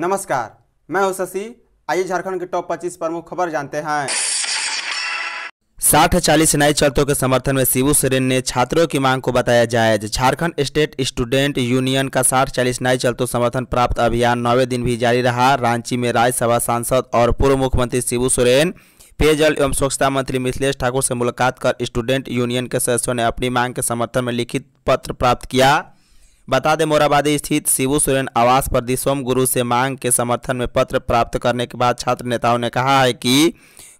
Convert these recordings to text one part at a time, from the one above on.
नमस्कार, मैं हूँ शशि। आइए झारखंड के टॉप 25 प्रमुख खबर जानते हैं। साठ चालीस नए चलतों के समर्थन में शिबू सोरेन ने छात्रों की मांग को बताया जायज़। झारखंड स्टेट स्टूडेंट यूनियन का साठ चालीस नए चलतों समर्थन प्राप्त अभियान नौवे दिन भी जारी रहा। रांची में राज्यसभा सांसद और पूर्व मुख्यमंत्री शिबू सोरेन, पेयजल एवं स्वच्छता मंत्री मिथिलेश ठाकुर से मुलाकात कर स्टूडेंट यूनियन के सदस्यों ने अपनी मांग के समर्थन में लिखित पत्र प्राप्त किया। बता दें, मोराबादी स्थित शिबू सोरेन आवास पर दिसोम गुरु से मांग के समर्थन में पत्र प्राप्त करने के बाद छात्र नेताओं ने कहा है कि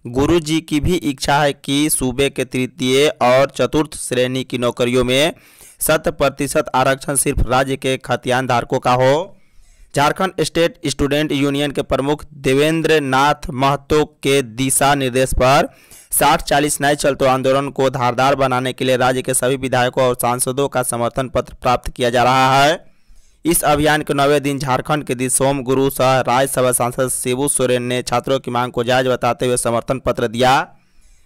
गुरु जी की भी इच्छा है कि सूबे के तृतीय और चतुर्थ श्रेणी की नौकरियों में शत प्रतिशत आरक्षण सिर्फ़ राज्य के खतियान धारकों का हो। झारखंड स्टेट स्टूडेंट यूनियन के प्रमुख देवेंद्र नाथ महतो के दिशा निर्देश पर साठ चालीस नए चलतो आंदोलन को धारदार बनाने के लिए राज्य के सभी विधायकों और सांसदों का समर्थन पत्र प्राप्त किया जा रहा है। इस अभियान के नौवे दिन झारखंड के दिसोम गुरु सह राज्यसभा सांसद शिबू सोरेन ने छात्रों की मांग को जायज़ बताते हुए समर्थन पत्र दिया।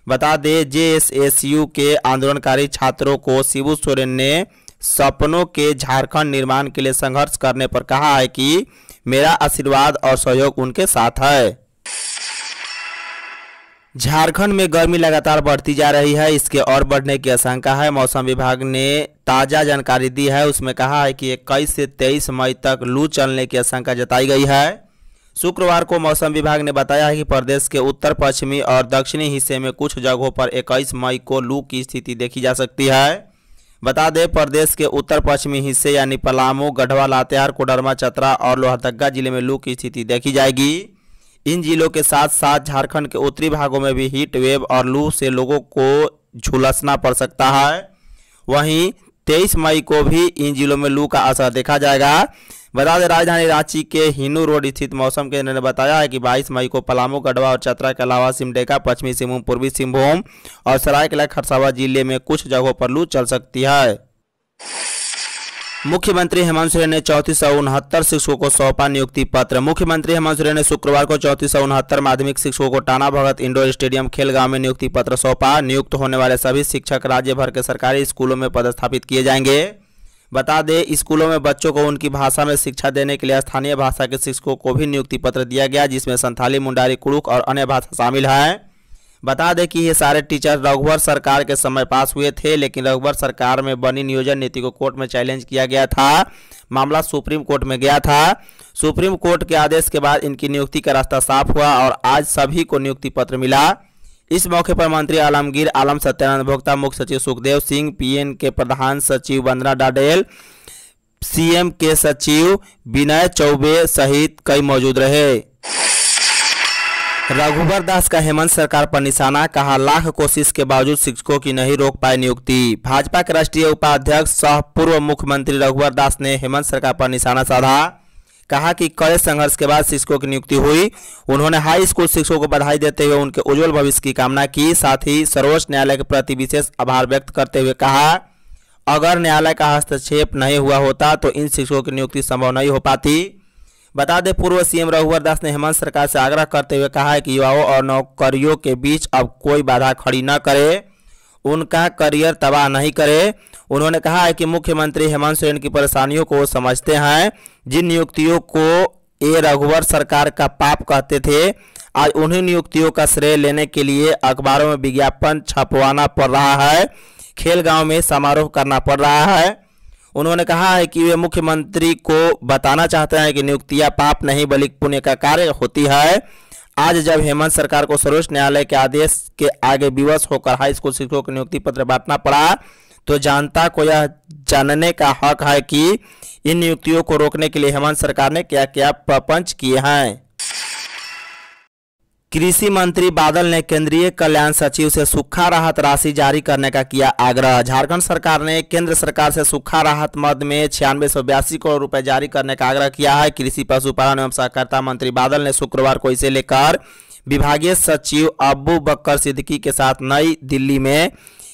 बता दें, जेएसएसयू के आंदोलनकारी छात्रों को शिबू सोरेन ने सपनों के झारखंड निर्माण के लिए संघर्ष करने पर कहा है कि मेरा आशीर्वाद और सहयोग उनके साथ है। झारखंड में गर्मी लगातार बढ़ती जा रही है, इसके और बढ़ने की आशंका है। मौसम विभाग ने ताज़ा जानकारी दी है। उसमें कहा है कि 21 से 23 मई तक लू चलने की आशंका जताई गई है। शुक्रवार को मौसम विभाग ने बताया है कि प्रदेश के उत्तर, पश्चिमी और दक्षिणी हिस्से में कुछ जगहों पर 21 मई को लू की स्थिति देखी जा सकती है। बता दें, प्रदेश के उत्तर, पश्चिमी हिस्से यानी पलामू गढ़वा लातेहार, कोडरमा, चतरा और लोहरदग्गा ज़िले में लू की स्थिति देखी जाएगी। इन जिलों के साथ साथ झारखंड के उत्तरी भागों में भी हीट वेव और लू से लोगों को झुलसना पड़ सकता है। वहीं 23 मई को भी इन जिलों में लू का असर देखा जाएगा। बता दें, राजधानी रांची के हिनू रोड स्थित मौसम केंद्र ने बताया है कि 22 मई को पलामू, गढ़वा और चतरा के अलावा सिमडेगा, पश्चिमी सिंहभूम, पूर्वी सिंहभूम और सरायकला, खरसावा ज़िले में कुछ जगहों पर लू चल सकती है। मुख्यमंत्री हेमंत सोरेन ने चौंतीस सौ उनहत्तर शिक्षकों को सौंपा नियुक्ति पत्र। मुख्यमंत्री हेमंत सोरेन ने शुक्रवार को चौंतीस सौ उनहत्तर माध्यमिक शिक्षकों को टाना भगत इंडोर स्टेडियम खेलगांव में नियुक्ति पत्र सौंपा। नियुक्त होने वाले सभी शिक्षक राज्य भर के सरकारी स्कूलों में पदस्थापित किए जाएँगे। बता दें, स्कूलों में बच्चों को उनकी भाषा में शिक्षा देने के लिए स्थानीय भाषा के शिक्षकों को भी नियुक्ति पत्र दिया गया, जिसमें संथाली, मुंडारी कुड़ुक और अन्य भाषा शामिल है। बता दें कि ये सारे टीचर रघुवर सरकार के समय पास हुए थे, लेकिन रघुवर सरकार में बनी नियोजन नीति को कोर्ट में चैलेंज किया गया था। मामला सुप्रीम कोर्ट में गया था। सुप्रीम कोर्ट के आदेश के बाद इनकी नियुक्ति का रास्ता साफ़ हुआ और आज सभी को नियुक्ति पत्र मिला। इस मौके पर मंत्री आलमगीर आलम, सत्यानंद भोक्ता, मुख्य सचिव सुखदेव सिंह, पीएन के प्रधान सचिव वंदना डाडेल, सीएम के सचिव विनय चौबे सहित कई मौजूद रहे। रघुवर दास का हेमंत सरकार पर निशाना, कहा, लाख कोशिश के बावजूद शिक्षकों की नहीं रोक पाए नियुक्ति। भाजपा के राष्ट्रीय उपाध्यक्ष सह पूर्व मुख्यमंत्री रघुवर दास ने हेमंत सरकार पर निशाना साधा। कहा कि कड़े संघर्ष के बाद शिक्षकों की नियुक्ति हुई। उन्होंने हाई स्कूल शिक्षकों को बधाई देते हुए उनके उज्जवल भविष्य की कामना की। साथ ही सर्वोच्च न्यायालय के प्रति विशेष आभार व्यक्त करते हुए कहा, अगर न्यायालय का हस्तक्षेप नहीं हुआ होता तो इन शिक्षकों की नियुक्ति संभव नहीं हो पाती। बता दें, पूर्व सीएम रघुवर दास ने हेमंत सरकार से आग्रह करते हुए कहा है कि युवाओं और नौकरियों के बीच अब कोई बाधा खड़ी न करे। उनका करियर तबाह नहीं करे। उन्होंने कहा है कि मुख्यमंत्री हेमंत सोरेन की परेशानियों को समझते हैं। जिन नियुक्तियों को ए रघुवर सरकार का पाप कहते थे, आज उन्हीं नियुक्तियों का श्रेय लेने के लिए अखबारों में विज्ञापन छपवाना पड़ रहा है। खेल गाँव में समारोह करना पड़ रहा है। उन्होंने कहा है कि वे मुख्यमंत्री को बताना चाहते हैं कि नियुक्तियाँ पाप नहीं, बल्कि पुण्य का कार्य होती है। आज जब हेमंत सरकार को सर्वोच्च न्यायालय के आदेश के आगे विवश होकर हाई स्कूल शिक्षकों को नियुक्ति पत्र बांटना पड़ा तो जनता को यह जानने का हक है कि इन नियुक्तियों को रोकने के लिए हेमंत सरकार ने क्या क्या प्रपंच किए हैं। कृषि मंत्री बादल ने केंद्रीय कल्याण सचिव से सूखा राहत राशि जारी करने का किया आग्रह। झारखंड सरकार ने केंद्र सरकार से सूखा राहत मद में छियानवे सौ बयासी करोड़ रुपए जारी करने का आग्रह किया है। कृषि, पशुपालन एवं सहकारिता मंत्री बादल ने शुक्रवार को इसे लेकर विभागीय सचिव अबू बकर सिद्दीकी के साथ नई दिल्ली में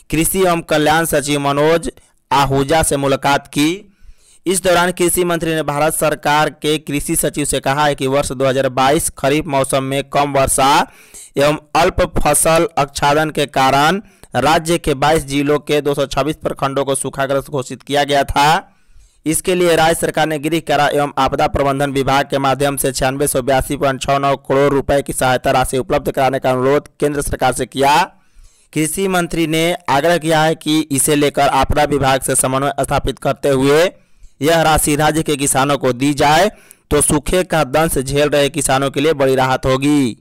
कृषि एवं कल्याण सचिव मनोज आहूजा से मुलाकात की। इस दौरान कृषि मंत्री ने भारत सरकार के कृषि सचिव से कहा है कि वर्ष 2022 खरीफ मौसम में कम वर्षा एवं अल्प फ़सल आच्छादन के कारण राज्य के 22 जिलों के 226 प्रखंडों को सूखाग्रस्त घोषित किया गया था। इसके लिए राज्य सरकार ने गृह कारा एवं आपदा प्रबंधन विभाग के माध्यम से छियानवे सौ बयासी पॉइंट नौ करोड़ रुपए की सहायता राशि उपलब्ध कराने का अनुरोध केंद्र सरकार से किया। कृषि मंत्री ने आग्रह किया है कि इसे लेकर आपदा विभाग से समन्वय स्थापित करते हुए यह राशि राज्य के किसानों को दी जाए तो सूखे का दंश झेल रहे किसानों के लिए बड़ी राहत होगी।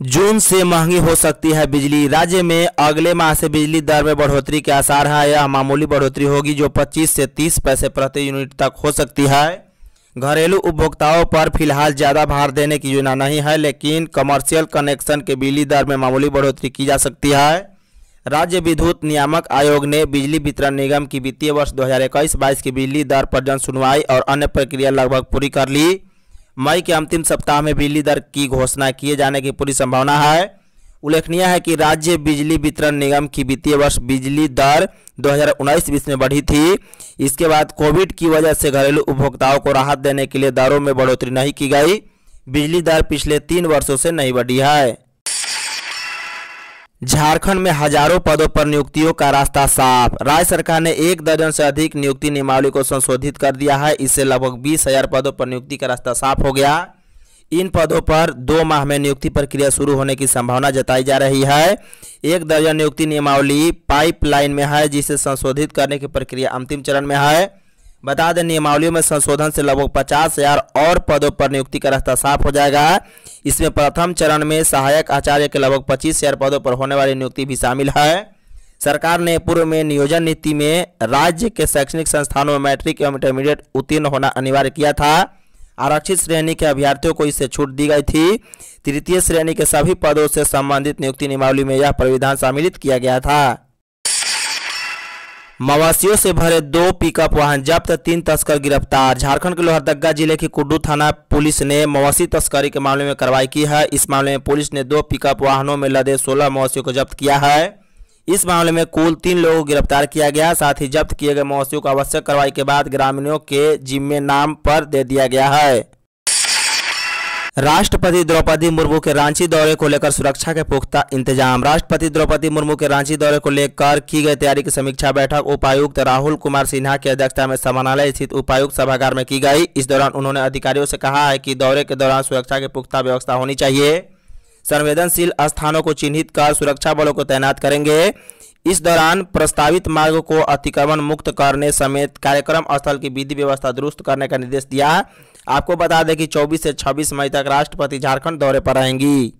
जून से महँगी हो सकती है बिजली। राज्य में अगले माह से बिजली दर में बढ़ोतरी के आसार है। यह मामूली बढ़ोतरी होगी जो 25 से 30 पैसे प्रति यूनिट तक हो सकती है। घरेलू उपभोक्ताओं पर फ़िलहाल ज़्यादा भार देने की योजना नहीं है, लेकिन कमर्शियल कनेक्शन के बिजली दर में मामूली बढ़ोतरी की जा सकती है। राज्य विद्युत नियामक आयोग ने बिजली वितरण निगम की वित्तीय वर्ष 2021-22 की बिजली दर पर जन सुनवाई और अन्य प्रक्रिया लगभग पूरी कर ली। मई के अंतिम सप्ताह में बिजली दर की घोषणा किए जाने की पूरी संभावना है। उल्लेखनीय है कि राज्य बिजली वितरण निगम की वित्तीय वर्ष बिजली दर 2019-20 में बढ़ी थी। इसके बाद कोविड की वजह से घरेलू उपभोक्ताओं को राहत देने के लिए दरों में बढ़ोतरी नहीं की गई। बिजली दर पिछले तीन वर्षों से नहीं बढ़ी है। झारखंड में हज़ारों पदों पर नियुक्तियों का रास्ता साफ़। राज्य सरकार ने एक दर्जन से अधिक नियुक्ति नियमावली को संशोधित कर दिया है। इससे लगभग बीस हज़ार पदों पर नियुक्ति का रास्ता साफ़ हो गया। इन पदों पर दो माह में नियुक्ति प्रक्रिया शुरू होने की संभावना जताई जा रही है। एक दर्जन नियुक्ति नियमावली पाइपलाइन में है, जिसे संशोधित करने की प्रक्रिया अंतिम चरण में है। बता दें, नियमावलियों में संशोधन से लगभग पचास हज़ार और पदों पर नियुक्ति का रास्ता साफ़ हो जाएगा। इसमें प्रथम चरण में सहायक आचार्य के लगभग पच्चीस हज़ार पदों पर होने वाली नियुक्ति भी शामिल है। सरकार ने पूर्व में नियोजन नीति में राज्य के शैक्षणिक संस्थानों में मैट्रिक एवं इंटरमीडिएट उत्तीर्ण होना अनिवार्य किया था। आरक्षित श्रेणी के अभ्यर्थियों को इससे छूट दी गई थी। तृतीय श्रेणी के सभी पदों से संबंधित नियुक्ति नियमावली में यह प्राविधान सम्मिलित किया गया था। मवासियों से भरे दो पिकअप वाहन जब्त, तीन तस्कर गिरफ़्तार। झारखंड के लोहरदगा ज़िले की कुड्डू थाना पुलिस ने मवासी तस्करी के मामले में कार्रवाई की है। इस मामले में पुलिस ने दो पिकअप वाहनों में लदे 16 मवासियों को जब्त किया है। इस मामले में कुल तीन लोगों को गिरफ़्तार किया गया, साथ ही जब्त किए गए मवासियों को आवश्यक कार्रवाई के बाद ग्रामीणों के जिम्मे नाम पर दे दिया गया है। राष्ट्रपति द्रौपदी मुर्मू के रांची दौरे को लेकर सुरक्षा के पुख्ता इंतज़ाम। राष्ट्रपति द्रौपदी मुर्मू के रांची दौरे को लेकर की गई तैयारी की समीक्षा बैठक उपायुक्त राहुल कुमार सिन्हा की अध्यक्षता में समानालय स्थित उपायुक्त सभागार में की गई। इस दौरान उन्होंने अधिकारियों से कहा है कि दौरे के दौरान सुरक्षा की पुख्ता व्यवस्था होनी चाहिए। संवेदनशील स्थानों को चिन्हित कर सुरक्षा बलों को तैनात करेंगे। इस दौरान प्रस्तावित मार्ग को अतिक्रमण मुक्त करने समेत कार्यक्रम स्थल की विधि व्यवस्था दुरुस्त करने का निर्देश दिया। आपको बता दें कि 24 से 26 मई तक राष्ट्रपति झारखंड दौरे पर रहेंगी।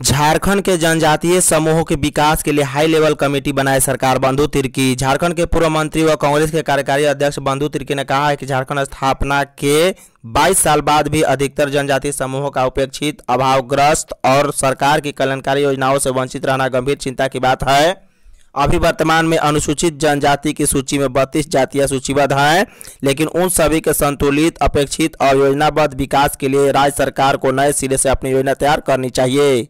झारखंड के जनजातीय समूहों के विकास के लिए हाई लेवल कमेटी बनाए सरकार बंधु तिर्की। झारखंड के पूर्व मंत्री व कांग्रेस के कार्यकारी अध्यक्ष बंधु तिर्की ने कहा है कि झारखंड स्थापना के 22 साल बाद भी अधिकतर जनजातीय समूहों का उपेक्षित अभावग्रस्त और सरकार की कल्याणकारी योजनाओं से वंचित रहना गंभीर चिंता की बात है। अभी वर्तमान में अनुसूचित जनजाति की सूची में बत्तीस जातियाँ सूचीबद्ध हैं, लेकिन उन सभी के संतुलित, अपेक्षित और योजनाबद्ध विकास के लिए राज्य सरकार को नए सिरे से अपनी योजना तैयार करनी चाहिए।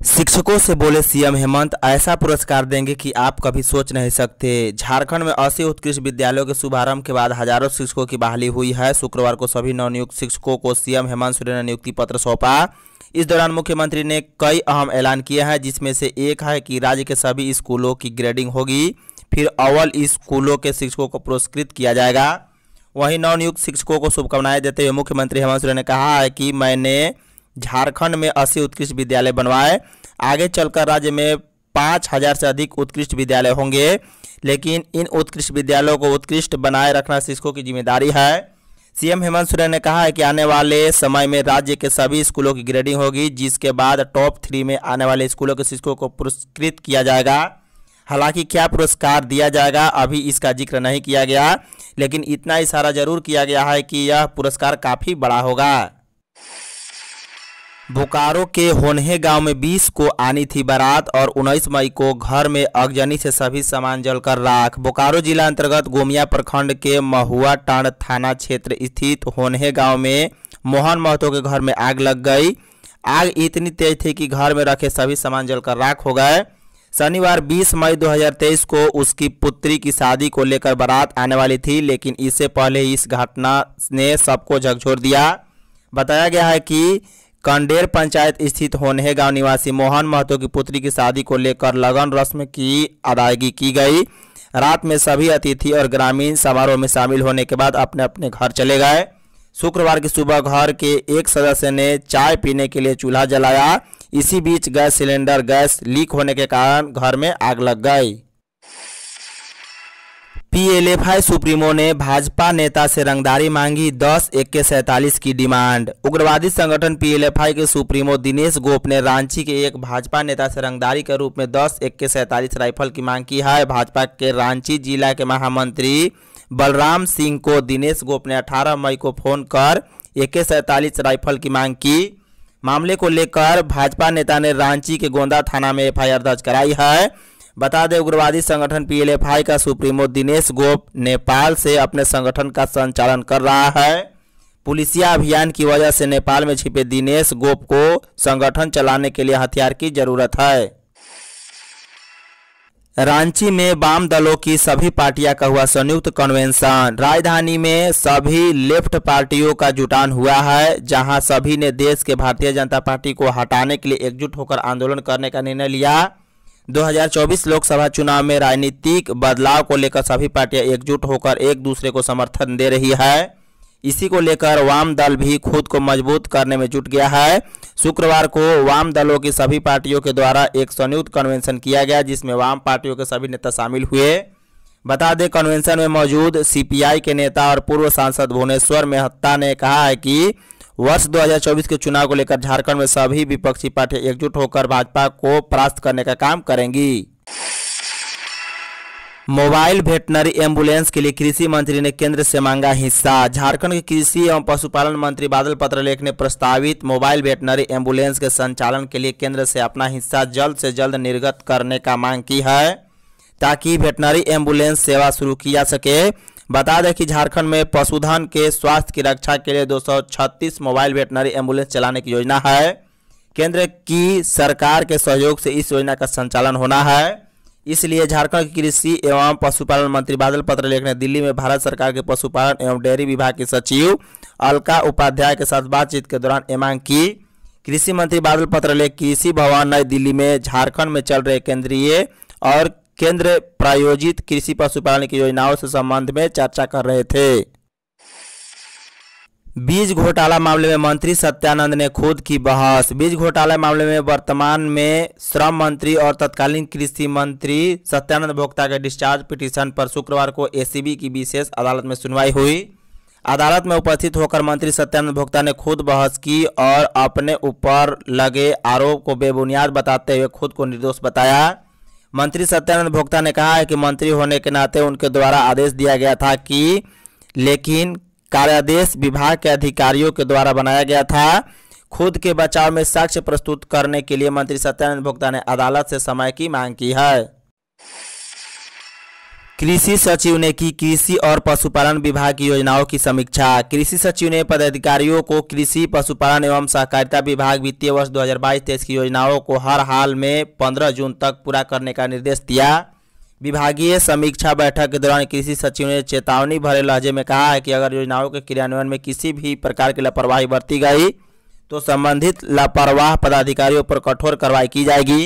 शिक्षकों से बोले सीएम हेमंत, ऐसा पुरस्कार देंगे कि आप कभी सोच नहीं सकते। झारखंड में अस्सी उत्कृष्ट विद्यालयों के शुभारंभ के बाद हज़ारों शिक्षकों की बहाली हुई है। शुक्रवार को सभी नवनियुक्त शिक्षकों को सीएम हेमंत सोरेन ने नियुक्ति पत्र सौंपा। इस दौरान मुख्यमंत्री ने कई अहम ऐलान किए हैं, जिसमें से एक है कि राज्य के सभी स्कूलों की ग्रेडिंग होगी, फिर अव्वल स्कूलों के शिक्षकों को पुरस्कृत किया जाएगा। वहीं नवनियुक्त शिक्षकों को शुभकामनाएँ देते हुए मुख्यमंत्री हेमंत सोरेन ने कहा है कि मैंने झारखंड में अस्सी उत्कृष्ट विद्यालय बनवाए। आगे चलकर राज्य में पाँच हज़ार से अधिक उत्कृष्ट विद्यालय होंगे। लेकिन इन उत्कृष्ट विद्यालयों को उत्कृष्ट बनाए रखना शिक्षकों की ज़िम्मेदारी है। सीएम हेमंत सोरेन ने कहा है कि आने वाले समय में राज्य के सभी स्कूलों की ग्रेडिंग होगी, जिसके बाद टॉप थ्री में आने वाले स्कूलों के शिक्षकों को पुरस्कृत किया जाएगा। हालाँकि क्या पुरस्कार दिया जाएगा, अभी इसका ज़िक्र नहीं किया गया, लेकिन इतना इशारा ज़रूर किया गया है कि यह पुरस्कार काफ़ी बड़ा होगा। बोकारो के होनहे गाँव में 20 को आनी थी बारात और 19 मई को घर में अगजनी से सभी सामान जलकर राख। बोकारो जिला अंतर्गत गोमिया प्रखंड के महुआ टांड थाना क्षेत्र स्थित होनहे गाँव में मोहन महतो के घर में आग लग गई। आग इतनी तेज थी कि घर में रखे सभी सामान जलकर राख हो गए। शनिवार 20 मई 2023 को उसकी पुत्री की शादी को लेकर बारात आने वाली थी, लेकिन इससे पहले इस घटना ने सबको झकझोर दिया। बताया गया है कि कंडेर पंचायत स्थित होनहे गाँव निवासी मोहन महतो की पुत्री की शादी को लेकर लगन रस्म की अदायगी की गई। रात में सभी अतिथि और ग्रामीण समारोह में शामिल होने के बाद अपने अपने घर चले गए। शुक्रवार की सुबह घर के एक सदस्य ने चाय पीने के लिए चूल्हा जलाया। इसी बीच गैस सिलेंडर गैस लीक होने के कारण घर में आग लग गई। पीएलएफआई सुप्रीमो ने भाजपा नेता से रंगदारी मांगी 10 इक्के सैतालीस की डिमांड। उग्रवादी संगठन पीएलएफआई के सुप्रीमो दिनेश गोप ने रांची के एक भाजपा नेता से रंगदारी के रूप में 10 इक्के सैतालीस राइफल की मांग की है। भाजपा के रांची जिला के महामंत्री बलराम सिंह को दिनेश गोप ने 18 मई को फ़ोन कर इक्के सैतालीस राइफल की मांग की। मामले को लेकर भाजपा नेता ने रांची के गोंदा थाना में एफआईआर दर्ज कराई है। बता दें, उग्रवादी संगठन पीएलएफआई का सुप्रीमो दिनेश गोप नेपाल से अपने संगठन का संचालन कर रहा है। पुलिसिया अभियान की वजह से नेपाल में छिपे दिनेश गोप को संगठन चलाने के लिए हथियार की ज़रूरत है। रांची में वाम दलों की सभी पार्टियाँ का हुआ संयुक्त कन्वेंशन। राजधानी में सभी लेफ़्ट पार्टियों का जुटान हुआ है, जहाँ सभी ने देश के भारतीय जनता पार्टी को हटाने के लिए एकजुट होकर आंदोलन करने का निर्णय लिया। 2024 लोकसभा चुनाव में राजनीतिक बदलाव को लेकर सभी पार्टियाँ एकजुट होकर एक दूसरे को समर्थन दे रही है। इसी को लेकर वाम दल भी खुद को मज़बूत करने में जुट गया है। शुक्रवार को वाम दलों की सभी पार्टियों के द्वारा एक संयुक्त कन्वेंशन किया गया, जिसमें वाम पार्टियों के सभी नेता शामिल हुए। बता दें, कन्वेंशन में मौजूद सीपीआई के नेता और पूर्व सांसद भुवनेश्वर मेहता ने कहा है कि वर्ष 2024 के चुनाव को लेकर झारखंड में सभी विपक्षी पार्टियाँ एकजुट होकर भाजपा को परास्त करने का काम करेंगी। मोबाइल वेटनरी एंबुलेंस के लिए कृषि मंत्री ने केंद्र से मांगा हिस्सा। झारखंड के कृषि एवं पशुपालन मंत्री बादल पत्रलेख ने प्रस्तावित मोबाइल वेटनरी एंबुलेंस के संचालन के लिए केंद्र से अपना हिस्सा जल्द से जल्द निर्गत करने का मांग की है, ताकि वेटनरी एंबुलेंस सेवा शुरू की जा सके। बता दें कि झारखंड में पशुधन के स्वास्थ्य की रक्षा के लिए 236 मोबाइल वेटनरी एंबुलेंस चलाने की योजना है। केंद्र की सरकार के सहयोग से इस योजना का संचालन होना है। इसलिए झारखंड के कृषि एवं पशुपालन मंत्री बादल पत्रलेख ने दिल्ली में भारत सरकार के पशुपालन एवं डेयरी विभाग के सचिव अलका उपाध्याय के साथ बातचीत के दौरान ये मांग की। कृषि मंत्री बादल पत्रलेख, कृषि भवन नई दिल्ली में झारखंड में चल रहे केंद्रीय और केंद्र प्रायोजित कृषि पशुपालन की योजनाओं से संबंध में चर्चा कर रहे थे। बीज घोटाला मामले में मंत्री सत्यानंद ने खुद की बहस। बीज घोटाला मामले में वर्तमान में श्रम मंत्री और तत्कालीन कृषि मंत्री सत्यानंद भोक्ता के डिस्चार्ज पिटीशन पर शुक्रवार को एसीबी की विशेष अदालत में सुनवाई हुई। अदालत में उपस्थित होकर मंत्री सत्यानंद भोक्ता ने खुद बहस की और अपने ऊपर लगे आरोप को बेबुनियाद बताते हुए खुद को निर्दोष बताया। मंत्री सत्यानंद भोक्ता ने कहा है कि मंत्री होने के नाते उनके द्वारा आदेश दिया गया था कि, लेकिन कार्यादेश विभाग के अधिकारियों के द्वारा बनाया गया था। खुद के बचाव में साक्ष्य प्रस्तुत करने के लिए मंत्री सत्यानंद भोक्ता ने अदालत से समय की मांग की है। कृषि सचिव ने की कृषि और पशुपालन विभाग की योजनाओं की समीक्षा। कृषि सचिव ने पदाधिकारियों को कृषि, पशुपालन एवं सहकारिता विभाग वित्तीय वर्ष 2022-23 की योजनाओं को हर हाल में 15 जून तक पूरा करने का निर्देश दिया। विभागीय समीक्षा बैठक के दौरान कृषि सचिव ने चेतावनी भरे लहजे में कहा है कि अगर योजनाओं के क्रियान्वयन में किसी भी प्रकार की लापरवाही बरती गई तो संबंधित लापरवाह पदाधिकारियों पर कठोर कार्रवाई की जाएगी।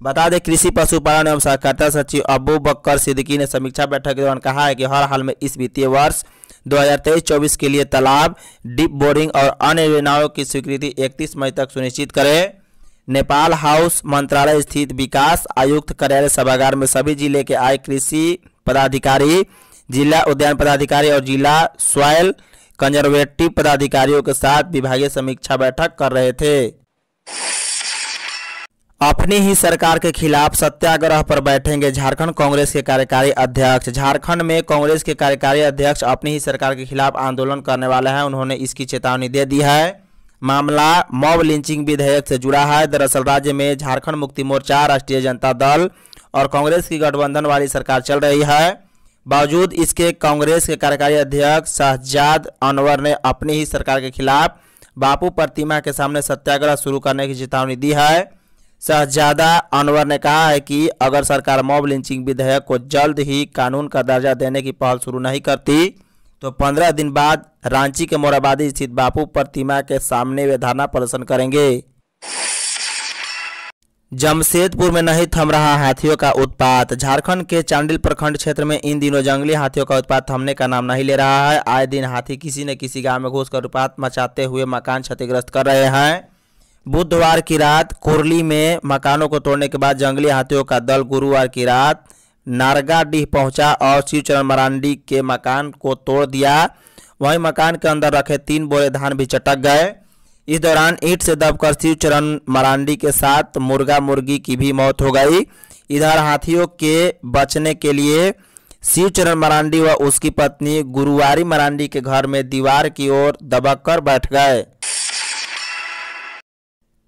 बता दें, कृषि पशुपालन एवं सहकारिता सचिव अबू बक्कर सिद्दीकी ने समीक्षा बैठक के दौरान कहा है कि हर हाल में इस वित्तीय वर्ष 2023-24 के लिए तालाब, डीप बोरिंग और अन्य योजनाओं की स्वीकृति 31 मई तक सुनिश्चित करें। नेपाल हाउस मंत्रालय स्थित विकास आयुक्त कार्यालय सभागार में सभी ज़िले के आय कृषि पदाधिकारी, जिला उद्यान पदाधिकारी और जिला सॉयल कंजर्वेटिव पदाधिकारियों के साथ विभागीय समीक्षा बैठक कर रहे थे। अपनी ही सरकार के खिलाफ सत्याग्रह पर बैठेंगे झारखंड कांग्रेस के कार्यकारी अध्यक्ष। झारखंड में कांग्रेस के कार्यकारी अध्यक्ष अपनी ही सरकार के खिलाफ आंदोलन करने वाले हैं। उन्होंने इसकी चेतावनी दे दी है। मामला मॉब लिंचिंग विधेयक से जुड़ा है। दरअसल राज्य में झारखंड मुक्ति मोर्चा, राष्ट्रीय जनता दल और कांग्रेस की गठबंधन वाली सरकार चल रही है। बावजूद इसके, कांग्रेस के कार्यकारी अध्यक्ष शहजाद अनवर ने अपनी ही सरकार के खिलाफ बापू प्रतिमा के सामने सत्याग्रह शुरू करने की चेतावनी दी है। शहजादा अनवर ने कहा है कि अगर सरकार मॉब लिंचिंग विधेयक को जल्द ही कानून का दर्जा देने की पहल शुरू नहीं करती तो पंद्रह दिन बाद रांची के मोराबादी स्थित बापू प्रतिमा के सामने वे धरना प्रदर्शन करेंगे। जमशेदपुर में नहीं थम रहा हाथियों का उत्पात। झारखंड के चांडिल प्रखंड क्षेत्र में इन दिनों जंगली हाथियों का उत्पात थमने का नाम नहीं ले रहा है। आए दिन हाथी किसी न किसी गाँव में घुसकर उत्पात मचाते हुए मकान क्षतिग्रस्त कर रहे हैं। बुधवार की रात कुरली में मकानों को तोड़ने के बाद जंगली हाथियों का दल गुरुवार की रात नारगाडीह पहुँचा और शिवचरण मरांडी के मकान को तोड़ दिया। वहीं मकान के अंदर रखे तीन बोरे धान भी चटक गए। इस दौरान ईंट से दबकर शिवचरण मरांडी के साथ मुर्गा मुर्गी की भी मौत हो गई। इधर हाथियों के बचने के लिए शिवचरण मरांडी व उसकी पत्नी गुरुवारी मरांडी के घर में दीवार की ओर दबक कर बैठ गए।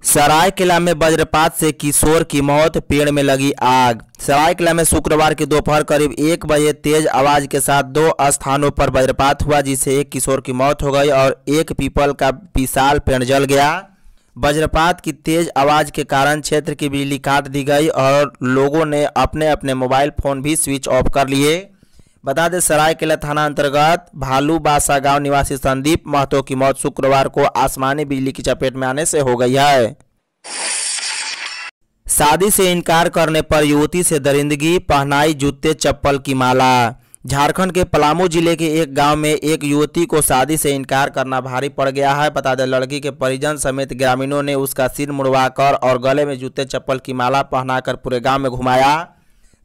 सरायकेला में वज्रपात से किशोर की मौत, पेड़ में लगी आग। सरायकेला में शुक्रवार की दोपहर करीब एक बजे तेज आवाज़ के साथ दो स्थानों पर वज्रपात हुआ, जिससे एक किशोर की मौत हो गई और एक पीपल का विशाल पेड़ जल गया। वज्रपात की तेज आवाज़ के कारण क्षेत्र की बिजली काट दी गई और लोगों ने अपने अपने मोबाइल फ़ोन भी स्विच ऑफ़ कर लिए। बता दें सरायकेला थाना अंतर्गत भालू बासा गाँव निवासी संदीप महतो की मौत शुक्रवार को आसमानी बिजली की चपेट में आने से हो गई है। शादी से इनकार करने पर युवती से दरिंदगी, पहनाई जूते, चप्पल की माला। झारखंड के पलामू ज़िले के एक गाँव में एक युवती को शादी से इनकार करना भारी पड़ गया है। बता दें, लड़की के परिजन समेत ग्रामीणों ने उसका सिर मुड़वाकर और गले में जूते, चप्पल की माला पहनाकर पूरे गाँव में घुमाया।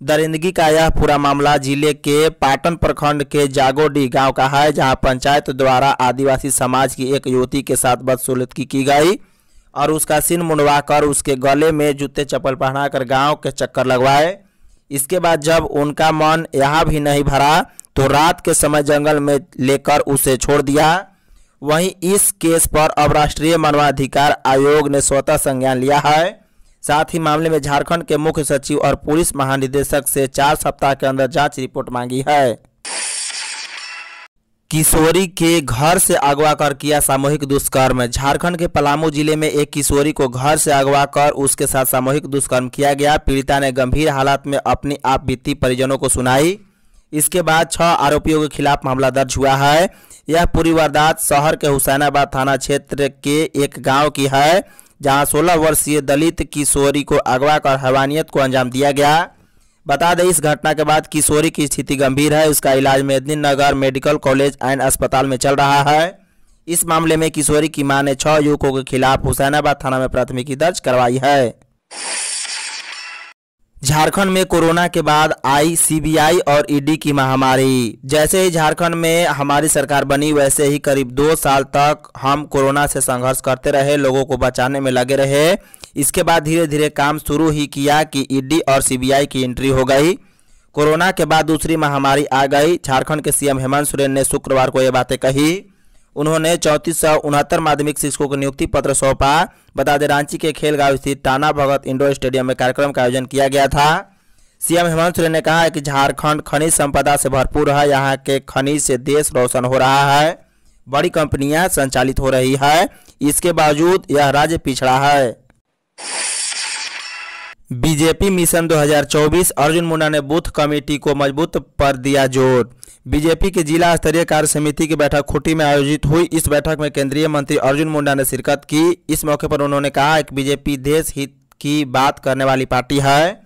दरिंदगी का यह पूरा मामला ज़िले के पाटन प्रखंड के जागोडी गाँव का है, जहाँ पंचायत द्वारा आदिवासी समाज की एक युवती के साथ बदसलूकी की गई और उसका सिर मुंडवाकर उसके गले में जूते चप्पल पहनाकर गाँव के चक्कर लगवाए। इसके बाद जब उनका मन यहाँ भी नहीं भरा तो रात के समय जंगल में लेकर उसे छोड़ दिया। वहीं इस केस पर अब राष्ट्रीय मानवाधिकार आयोग ने स्वतः संज्ञान लिया है। साथ ही मामले में झारखंड के मुख्य सचिव और पुलिस महानिदेशक से चार सप्ताह के अंदर जाँच रिपोर्ट मांगी है। किशोरी के घर से अगवा कर किया सामूहिक दुष्कर्म। झारखंड के पलामू ज़िले में एक किशोरी को घर से अगवा कर उसके साथ सामूहिक दुष्कर्म किया गया। पीड़िता ने गंभीर हालात में अपनी आप बीती परिजनों को सुनाई। इसके बाद छह आरोपियों के खिलाफ मामला दर्ज हुआ है। यह पूरी वारदात शहर के हुसैनाबाद थाना क्षेत्र के एक गाँव की है। जहाँ 16 वर्षीय दलित किशोरी को अगवा कर हवानियत को अंजाम दिया गया। बता दें, इस घटना के बाद किशोरी की स्थिति गंभीर है। उसका इलाज मेदिनी नगर मेडिकल कॉलेज एंड अस्पताल में चल रहा है। इस मामले में किशोरी की माँ ने छह युवकों के खिलाफ हुसैनाबाद थाना में प्राथमिकी दर्ज करवाई है। झारखंड में कोरोना के बाद आई सीबीआई और ईडी की महामारी। जैसे ही झारखंड में हमारी सरकार बनी, वैसे ही करीब दो साल तक हम कोरोना से संघर्ष करते रहे, लोगों को बचाने में लगे रहे। इसके बाद धीरे धीरे काम शुरू ही किया कि ईडी और सीबीआई की एंट्री हो गई। कोरोना के बाद दूसरी महामारी आ गई। झारखंड के सीएम हेमंत सोरेन ने शुक्रवार को ये बातें कही। उन्होंने चौंतीस सौ उनहत्तर माध्यमिक शिक्षकों को नियुक्ति पत्र सौंपा। बता दें, रांची के खेलगांव स्थित टाना भगत इंडोर स्टेडियम में कार्यक्रम का आयोजन किया गया था। सीएम हेमंत सोरेन ने कहा है कि झारखंड खनिज संपदा से भरपूर है। यहाँ के खनिज से देश रोशन हो रहा है। बड़ी कंपनियाँ संचालित हो रही है। इसके बावजूद यह राज्य पिछड़ा है। बीजेपी मिशन 2024 अर्जुन मुंडा ने बूथ कमेटी को मज़बूत पर दिया ज़ोर। बीजेपी की जिला स्तरीय कार्य समिति की बैठक खुटी में आयोजित हुई। इस बैठक में केंद्रीय मंत्री अर्जुन मुंडा ने शिरकत की। इस मौके पर उन्होंने कहा कि बीजेपी देश हित की बात करने वाली पार्टी है।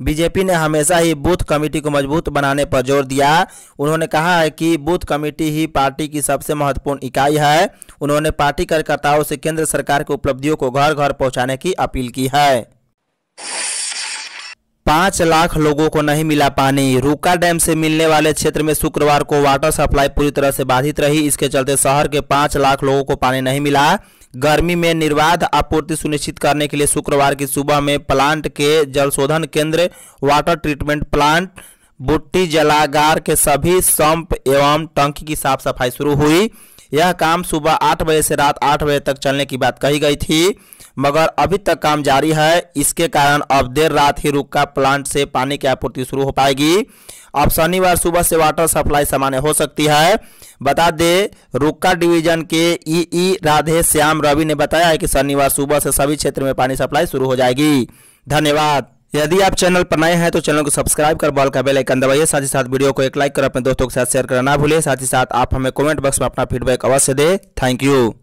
बीजेपी ने हमेशा ही बूथ कमेटी को मज़बूत बनाने पर ज़ोर दिया। उन्होंने कहा है कि बूथ कमेटी ही पार्टी की सबसे महत्वपूर्ण इकाई है। उन्होंने पार्टी कार्यकर्ताओं से केंद्र सरकार की उपलब्धियों को घर घर पहुँचाने की अपील की है। पाँच लाख लोगों को नहीं मिला पानी। रूका डैम से मिलने वाले क्षेत्र में शुक्रवार को वाटर सप्लाई पूरी तरह से बाधित रही। इसके चलते शहर के पाँच लाख लोगों को पानी नहीं मिला। गर्मी में निर्बाध आपूर्ति सुनिश्चित करने के लिए शुक्रवार की सुबह में प्लांट के जल शोधन केंद्र, वाटर ट्रीटमेंट प्लांट, बुट्टी जलागार के सभी संप एवं टंकी की साफ़ सफ़ाई शुरू हुई। यह काम सुबह आठ बजे से रात आठ बजे तक चलने की बात कही गई थी। मगर अभी तक काम जारी है। इसके कारण अब देर रात ही रुक्का प्लांट से पानी की आपूर्ति शुरू हो पाएगी। अब शनिवार सुबह से वाटर सप्लाई सामान्य हो सकती है। बता दे, रुक्का डिवीज़न के ई राधे श्याम रवि ने बताया है कि शनिवार सुबह से सभी क्षेत्र में पानी सप्लाई शुरू हो जाएगी। धन्यवाद। यदि आप चैनल पर नए हैं तो चैनल को सब्सक्राइब कर बॉल का बेल आइकन दबाइए। साथ ही साथ वीडियो को एक लाइक कर अपने दोस्तों के साथ शेयर करना ना भूलिए। साथ ही साथ आप हमें कमेंट बॉक्स में अपना फीडबैक अवश्य दें। Thank you.